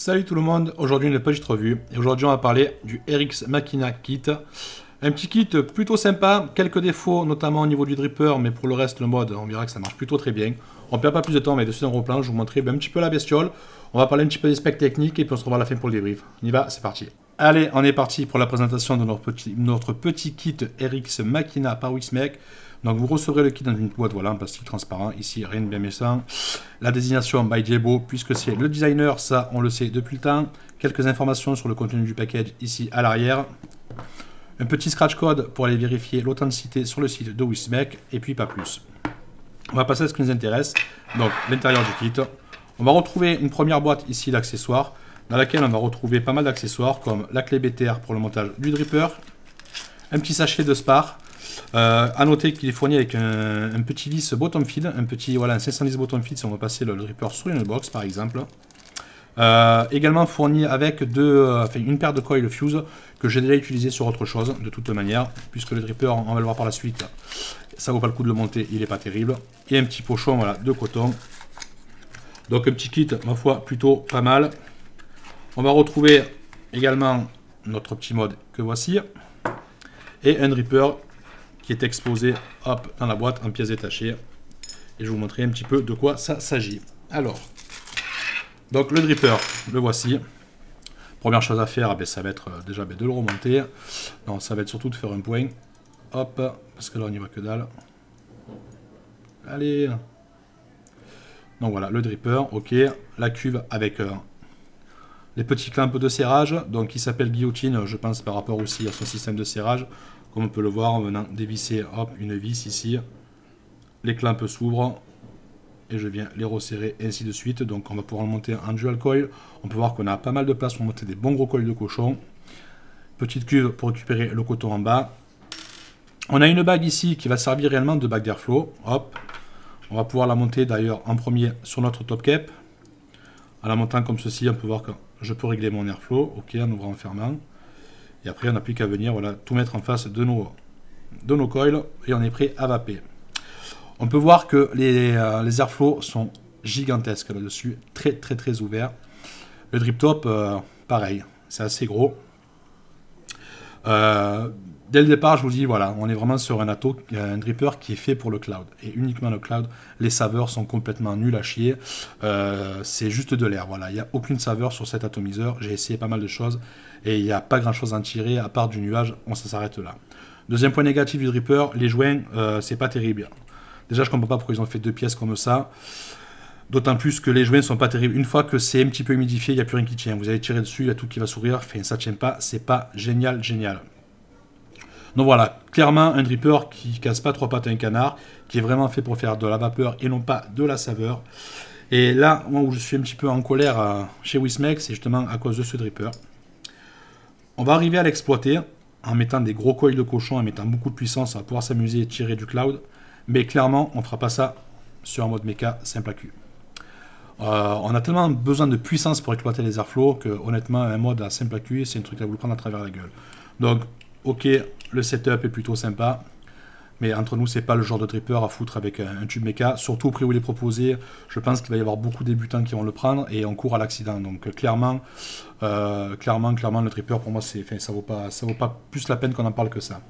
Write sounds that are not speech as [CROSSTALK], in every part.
Salut tout le monde, aujourd'hui une petite revue et aujourd'hui on va parler du RX Machina Kit. Un petit kit plutôt sympa, quelques défauts notamment au niveau du dripper mais pour le reste le mode on verra que ça marche plutôt très bien. On perd pas plus de temps mais dessus un gros plan, je vous montrerai un petit peu la bestiole. On va parler un petit peu des specs techniques et puis on se revoit à la fin pour le débrief. On y va, c'est parti. Allez, on est parti pour la présentation de notre petit, kit RX Machina par Wixmec. Donc vous recevrez le kit dans une boîte voilà, en plastique transparent. Ici, rien de bien méchant. La désignation by Jebo, puisque c'est le designer, ça on le sait depuis le temps. Quelques informations sur le contenu du package ici à l'arrière. Un petit scratch code pour aller vérifier l'authenticité sur le site de Wismec, et puis pas plus. On va passer à ce qui nous intéresse, donc l'intérieur du kit. On va retrouver une première boîte ici d'accessoires, dans laquelle on va retrouver pas mal d'accessoires, comme la clé BTR pour le montage du dripper, un petit sachet de spar, euh, à noter qu'il est fourni avec un, petit vis bottom feed, un petit voilà, un 510 bottom feed si on veut passer le, dripper sur une box par exemple. Euh, également fourni avec euh, une paire de coils fuse que j'ai déjà utilisé sur autre chose de toute manière, puisque le dripper, on va le voir par la suite, ça vaut pas le coup de le monter, il est pas terrible. Et un petit pochon voilà, de coton. Donc un petit kit, ma foi, plutôt pas mal. On va retrouver également notre petit mode que voici. Et un dripper qui est exposé hop, dans la boîte en pièces détachées. Et je vous montrer un petit peu de quoi ça s'agit. Alors, donc le dripper, le voici. Première chose à faire, ben, ça va être euh, déjà ben, de le remonter. Non, ça va être surtout de faire un point. Hop, parce que là on n'y voit que dalle. Allez. Donc voilà, le dripper, ok. La cuve avec euh, les petits clamps de serrage, donc qui s'appelle guillotine, je pense par rapport aussi à son système de serrage. Comme on peut le voir en venant dévisser hop, une vis ici. Les clampes s'ouvrent et je viens les resserrer ainsi de suite. Donc on va pouvoir monter en dual coil. On peut voir qu'on a pas mal de place pour monter des bons gros coils de cochon. Petite cuve pour récupérer le coton en bas. On a une bague ici qui va servir réellement de bague d'airflow. Hop. On va pouvoir la monter d'ailleurs en premier sur notre top cap. En la montant comme ceci, on peut voir que je peux régler mon airflow. Ok, en ouvrant en fermant. Et après, on n'a plus qu'à venir voilà, tout mettre en face de nos, de nos coils et on est prêt à vaper. On peut voir que les, euh, les airflows sont gigantesques là-dessus, très très très ouverts. Le drip top, euh, pareil, c'est assez gros. Euh, dès le départ, je vous dis, voilà, on est vraiment sur un ato, un dripper qui est fait pour le cloud. Et uniquement le cloud, les saveurs sont complètement nulles à chier. c'est juste de l'air, voilà. Il n'y a aucune saveur sur cet atomiseur. J'ai essayé pas mal de choses et il n'y a pas grand chose à en tirer à part du nuage, on s'arrête là. Deuxième point négatif du dripper, les joints, euh, c'est pas terrible. Déjà, je comprends pas pourquoi ils ont fait deux pièces comme ça. D'autant plus que les joints sont pas terribles. Une fois que c'est un petit peu humidifié, il n'y a plus rien qui tient. Vous allez tirer dessus, il y a tout qui va sourire. Enfin, ça tient pas. C'est pas génial, génial. Donc voilà, clairement un dripper qui casse pas trois pattes à un canard, qui est vraiment fait pour faire de la vapeur et non pas de la saveur. Et là, moi où je suis un petit peu en colère euh, chez Wismec, c'est justement à cause de ce dripper. On va arriver à l'exploiter en mettant des gros coils de cochon, en mettant beaucoup de puissance, on va pouvoir s'amuser et tirer du cloud. Mais clairement, on ne fera pas ça sur un mode méca simple à cul. Euh, on a tellement besoin de puissance pour exploiter les airflows que honnêtement, un mode à simple à cul, c'est un truc à vous prendre à travers la gueule. Donc, ok, le setup est plutôt sympa. Mais entre nous, c'est pas le genre de dripper à foutre avec un, tube méca. Surtout au prix où il est proposé, je pense qu'il va y avoir beaucoup de débutants qui vont le prendre et on court à l'accident. Donc euh, clairement, euh, clairement, clairement, le dripper pour moi, ça vaut pas, ça vaut pas plus la peine qu'on en parle que ça.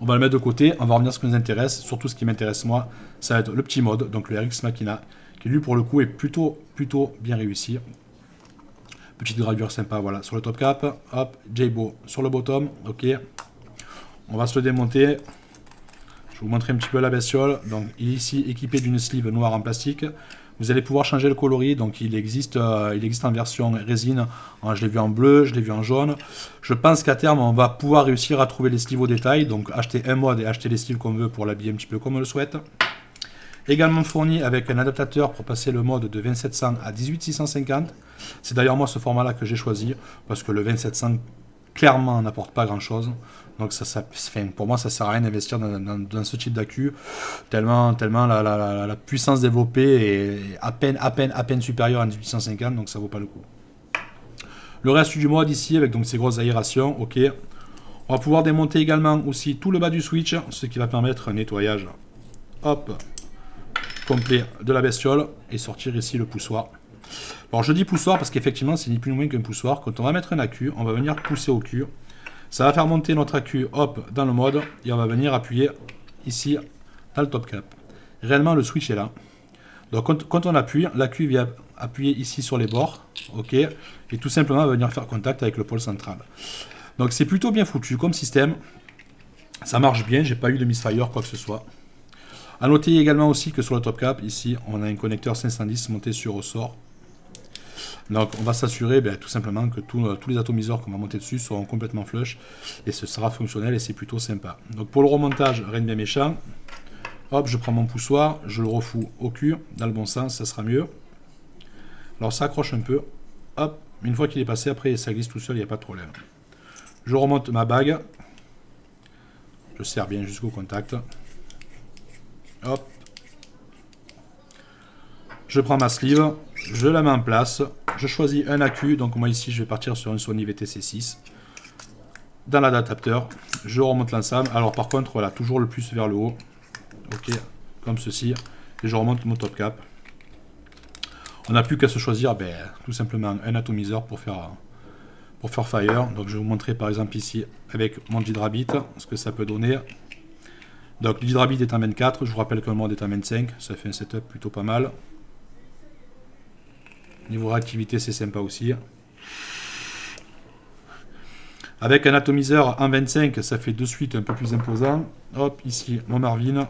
On va le mettre de côté, on va revenir à ce qui nous intéresse. Surtout ce qui m'intéresse moi, ça va être le petit mode, donc le RX Machina, qui lui pour le coup est plutôt bien réussi. Petite gravure sympa, voilà, sur le top cap, hop, J-Bo sur le bottom, ok. On va se le démonter. Je vous montrer un petit peu la bestiole. Donc, il est ici équipé d'une sleeve noire en plastique. Vous allez pouvoir changer le coloris, donc il existe, euh, il existe en version résine. je l'ai vu en bleu, je l'ai vu en jaune. Je pense qu'à terme, on va pouvoir réussir à trouver les sleeves au détail. Donc acheter un mode et acheter les sleeves qu'on veut pour l'habiller un petit peu comme on le souhaite. Également fourni avec un adaptateur pour passer le mode de 2700 à 18650. C'est d'ailleurs moi ce format-là que j'ai choisi, parce que le 2700 clairement n'apporte pas grand-chose. Donc ça, pour moi, ça sert à rien d'investir dans, ce type d'accu, tellement, tellement la, puissance développée est à peine, à peine, à peine supérieure à 1850, donc ça vaut pas le coup. Le reste du mode ici, avec donc ces grosses aérations, ok. On va pouvoir démonter également aussi tout le bas du switch, ce qui va permettre un nettoyage, hop, complet de la bestiole, et sortir ici le poussoir. Alors je dis poussoir parce qu'effectivement c'est ni plus ni moins qu'un poussoir. Quand on va mettre un accu, on va venir pousser au cul. Ça va faire monter notre accu, hop, dans le mode, et on va venir appuyer ici dans le top cap. Réellement le switch est là. Donc quand, on appuie, l'accu vient appuyer ici sur les bords, ok, et tout simplement va venir faire contact avec le pôle central. Donc c'est plutôt bien foutu comme système. Ça marche bien, j'ai pas eu de misfire, quoi que ce soit. A noter également aussi que sur le top cap, ici, on a un connecteur 510 monté sur ressort. Donc on va s'assurer ben, tout simplement que euh, tous les atomiseurs qu'on va monter dessus seront complètement flush et ce sera fonctionnel et c'est plutôt sympa. Donc pour le remontage, rien de bien méchant. Hop, je prends mon poussoir, je le refous au cul, dans le bon sens, ça sera mieux. Alors ça accroche un peu. Hop, une fois qu'il est passé, après ça glisse tout seul, il n'y a pas de problème. Je remonte ma bague. Je serre bien jusqu'au contact. Je prends ma sleeve, je la mets en place, je choisis un accu, donc moi ici je vais partir sur un Sony VTC6. Dans l'adaptateur, je remonte l'ensemble. Alors par contre, voilà, toujours le plus vers le haut. Ok, comme ceci. Et je remonte mon top cap. On n'a plus qu'à se choisir ben, tout simplement un atomiseur pour faire, pour faire fire. Donc je vais vous montrer par exemple ici avec mon Hydrabit ce que ça peut donner. Donc l'Hydrabit est en 24, je vous rappelle que le mode est en 25, ça fait un setup plutôt pas mal. Niveau réactivité, c'est sympa aussi. Avec un atomiseur en 25, ça fait de suite un peu plus imposant. Hop, ici, mon Marvin.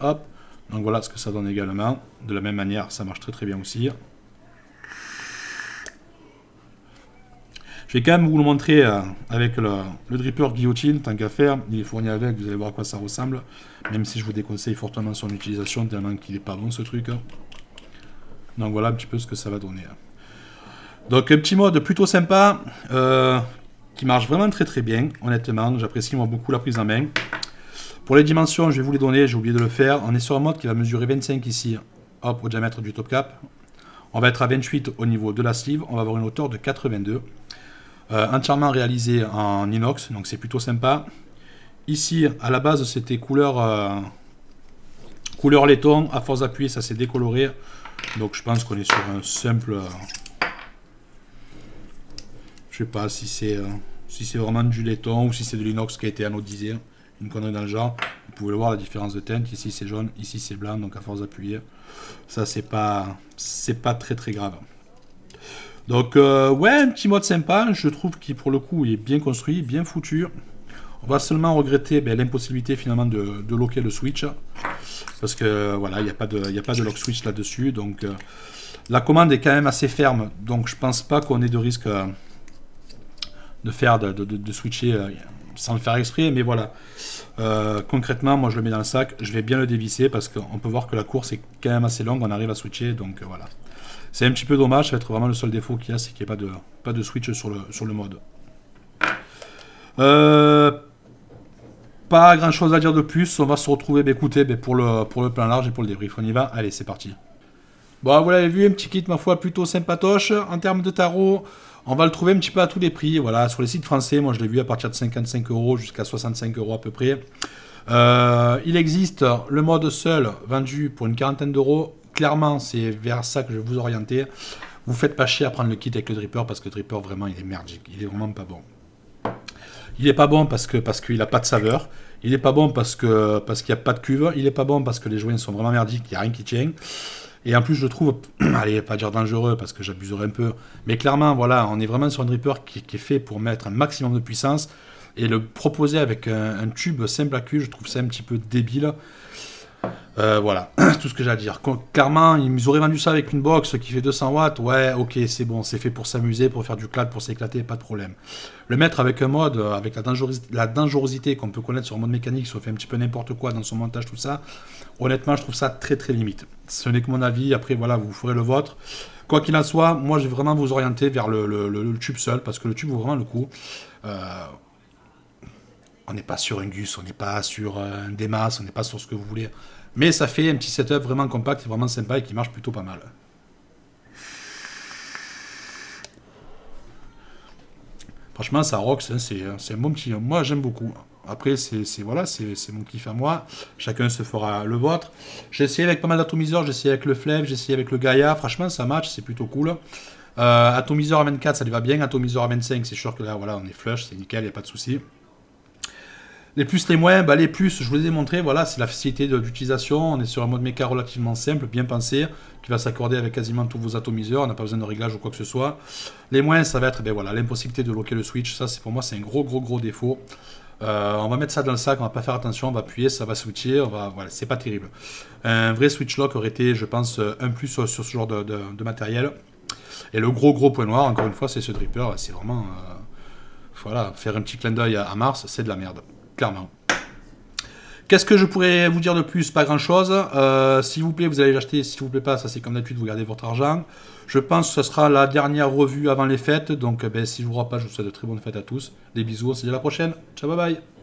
Hop. Donc voilà ce que ça donne également. De la même manière, ça marche très très bien aussi. Je vais quand même vous le montrer euh, avec le, dripper guillotine, tant qu'à faire. Il est fourni avec, vous allez voir à quoi ça ressemble. Même si je vous déconseille fortement son utilisation, tellement qu'il n'est pas bon ce truc. Hein. Donc voilà un petit peu ce que ça va donner. Donc un petit mode plutôt sympa, euh, qui marche vraiment très très bien, honnêtement. J'apprécie moi beaucoup la prise en main. Pour les dimensions, je vais vous les donner, j'ai oublié de le faire. On est sur un mode qui va mesurer 25 ici, hop, au diamètre du top cap. On va être à 28 au niveau de la sleeve, on va avoir une hauteur de 82. Euh, entièrement réalisé en inox, donc c'est plutôt sympa. Ici, à la base, c'était couleur, euh, couleur laiton. À force d'appuyer, ça s'est décoloré. Donc je pense qu'on est sur un simple... Euh, je sais pas si c'est si c'est vraiment du laiton ou si c'est de l'inox qui a été anodisé. Une connerie dans le genre. Vous pouvez voir la différence de teinte. Ici c'est jaune, ici c'est blanc. Donc à force d'appuyer, ça c'est pas, c'est pas très très grave. Donc, euh, ouais, un petit mode sympa. Je trouve qu'il, pour le coup, est bien construit, bien foutu. On va seulement regretter ben, l'impossibilité finalement de, de, locker le switch. Parce que voilà, il n'y a, pas de, a pas de lock switch là-dessus. Donc, euh, la commande est quand même assez ferme. Donc, je pense pas qu'on ait de risque euh, de faire, de, de switcher sans le faire exprès. Mais voilà, concrètement, moi je le mets dans le sac. Je vais bien le dévisser parce qu'on peut voir que la course est quand même assez longue. On arrive à switcher. Donc, voilà. C'est un petit peu dommage, ça va être vraiment le seul défaut qu'il y a, c'est qu'il n'y ait pas de, pas de switch sur le, sur le mode. Euh, pas grand chose à dire de plus, on va se retrouver bah, écoutez, bah, pour, le, pour le plan large et pour le débrief. On y va Allez, c'est parti. Bon, vous l'avez vu, un petit kit, ma foi, plutôt sympatoche. En termes de tarot, on va le trouver un petit peu à tous les prix. Voilà, sur les sites français, moi je l'ai vu à partir de 55 euros jusqu'à 65 euros à peu près. Euh, il existe le mode seul vendu pour une quarantaine d'euros clairement, c'est vers ça que je vais vous orienter. Vous faites pas chier à prendre le kit avec le dripper parce que le dripper vraiment il est merdique, il est vraiment pas bon. Il est pas bon parce que parce qu'il a pas de saveur. Il est pas bon parce que parce qu'il n'y a pas de cuve. Il est pas bon parce que les joints sont vraiment merdiques, il n'y a rien qui tient. Et en plus, je trouve, [CLEARS THROAT] allez, pas dire dangereux parce que j'abuserai un peu, mais clairement, voilà, on est vraiment sur un dripper qui, est fait pour mettre un maximum de puissance et le proposer avec un, tube simple à cul, je trouve ça un petit peu débile. Euh, voilà, [CLEARS THROAT] tout ce que j'ai à dire. Clairement, ils auraient vendu ça avec une box qui fait 200 watts. Ouais, ok, c'est bon, c'est fait pour s'amuser, pour faire du clad, pour s'éclater, pas de problème. Le mettre avec un mode, euh, avec la, la dangerosité qu'on peut connaître sur un mode mécanique, si on fait un petit peu n'importe quoi dans son montage, tout ça, honnêtement, je trouve ça très très limite. Ce n'est que mon avis, après voilà, vous ferez le vôtre. Quoi qu'il en soit, moi je vais vraiment vous orienter vers le, tube seul, parce que le tube vaut vraiment le coup. Euh, on n'est pas sur un Gus, on n'est pas sur un Demas, on n'est pas sur ce que vous voulez. Mais ça fait un petit setup vraiment compact et vraiment sympa et qui marche plutôt pas mal. Franchement, ça rock, c'est un bon petit... Moi, j'aime beaucoup. Après, c'est voilà, c'est mon kiff à moi. Chacun se fera le vôtre. J'ai essayé avec pas mal d'atomiseurs. J'ai essayé avec le Flev, j'ai essayé avec le Gaia. Franchement, ça match, c'est plutôt cool. Euh, atomiseur à 24, ça lui va bien. Atomiseur à 25, c'est sûr que là, voilà, on est flush, c'est nickel, il n'y a pas de souci. Les plus, les moins, bah les plus, je vous les ai montré, voilà, c'est la facilité d'utilisation. On est sur un mode méca relativement simple, bien pensé, qui va s'accorder avec quasiment tous vos atomiseurs. On n'a pas besoin de réglage ou quoi que ce soit. Les moins, ça va être ben voilà, l'impossibilité de loquer le switch. Ça, c'est pour moi, c'est un gros, gros, gros défaut. Euh, on va mettre ça dans le sac, on va pas faire attention, on va appuyer, ça va switcher, voilà, c'est pas terrible. Un vrai switch lock aurait été, je pense, un plus sur, ce genre de, matériel. Et le gros, gros point noir, encore une fois, c'est ce dripper. C'est vraiment, euh, voilà, faire un petit clin d'œil à Mars, c'est de la merde clairement. Qu'est-ce que je pourrais vous dire de plus? Pas grand-chose. Euh, s'il vous plaît, vous allez l'acheter. S'il vous plaît pas, ça c'est comme d'habitude, vous gardez votre argent. Je pense que ce sera la dernière revue avant les fêtes. Donc, ben, si je vous vois pas, je vous souhaite de très bonnes fêtes à tous. Des bisous, on se dit à la prochaine. Ciao, bye bye.